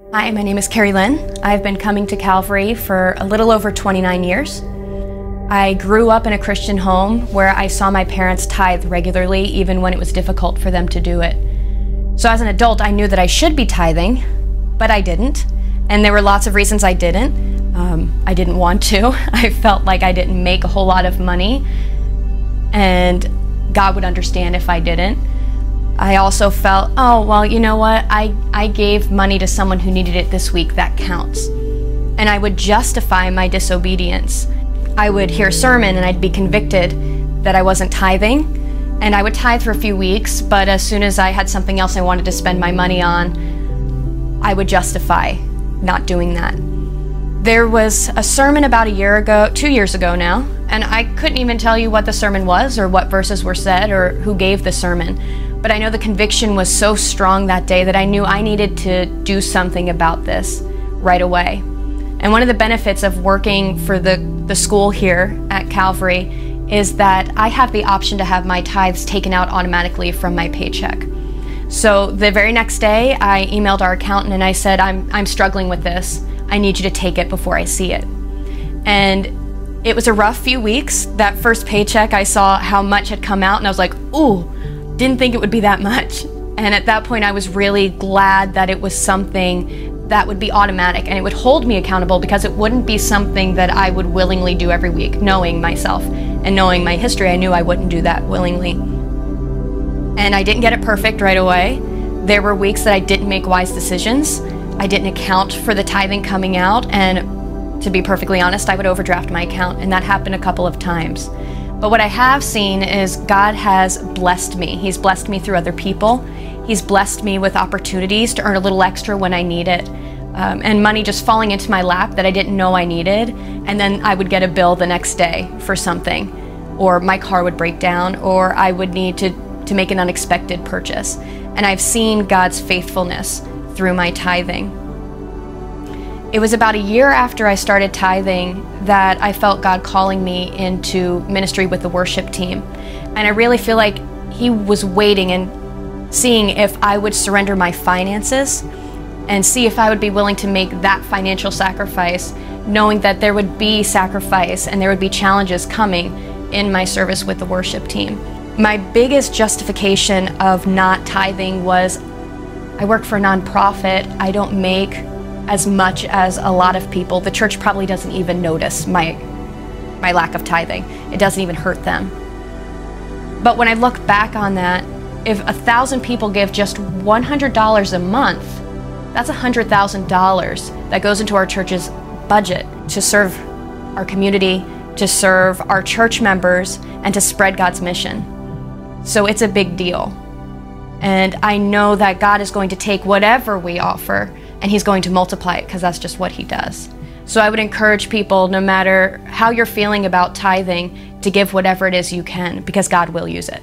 Hi, my name is Keri-Lyn. I've been coming to Calvary for a little over 29 years. I grew up in a Christian home where I saw my parents tithe regularly, even when it was difficult for them to do it. So, as an adult, I knew that I should be tithing, but I didn't. And there were lots of reasons I didn't. Um, I didn't want to. I felt like I didn't make a whole lot of money, and God would understand if I didn't. I also felt, oh, well, you know what? I, I gave money to someone who needed it this week. That counts. And I would justify my disobedience. I would hear a sermon and I'd be convicted that I wasn't tithing. And I would tithe for a few weeks, but as soon as I had something else I wanted to spend my money on, I would justify not doing that. There was a sermon about a year ago, two years ago now, and I couldn't even tell you what the sermon was or what verses were said or who gave the sermon. But I know the conviction was so strong that day that I knew I needed to do something about this right away. And one of the benefits of working for the, the school here at Calvary is that I have the option to have my tithes taken out automatically from my paycheck. So the very next day, I emailed our accountant and I said, I'm, I'm struggling with this. I need you to take it before I see it. And it was a rough few weeks. That first paycheck, I saw how much had come out, and I was like, ooh, didn't think it would be that much. And at that point, I was really glad that it was something that would be automatic and it would hold me accountable because it wouldn't be something that I would willingly do every week, knowing myself and knowing my history. I knew I wouldn't do that willingly. And I didn't get it perfect right away. There were weeks that I didn't make wise decisions. I didn't account for the tithing coming out. And to be perfectly honest, I would overdraft my account. And that happened a couple of times. But what I have seen is God has blessed me. He's blessed me through other people. He's blessed me with opportunities to earn a little extra when I need it. Um, and money just falling into my lap that I didn't know I needed. And then I would get a bill the next day for something, or my car would break down, or I would need to, to make an unexpected purchase. And I've seen God's faithfulness through my tithing. It was about a year after I started tithing that I felt God calling me into ministry with the worship team. And I really feel like He was waiting and seeing if I would surrender my finances and see if I would be willing to make that financial sacrifice, knowing that there would be sacrifice and there would be challenges coming in my service with the worship team. My biggest justification of not tithing was I work for a nonprofit, I don't make as much as a lot of people. The church probably doesn't even notice my, my lack of tithing. It doesn't even hurt them. But when I look back on that, if a thousand people give just $100 a month, that's $100,000 that goes into our church's budget to serve our community, to serve our church members, and to spread God's mission. So it's a big deal. And I know that God is going to take whatever we offer and He's going to multiply it because that's just what He does. So I would encourage people, no matter how you're feeling about tithing, to give whatever it is you can because God will use it.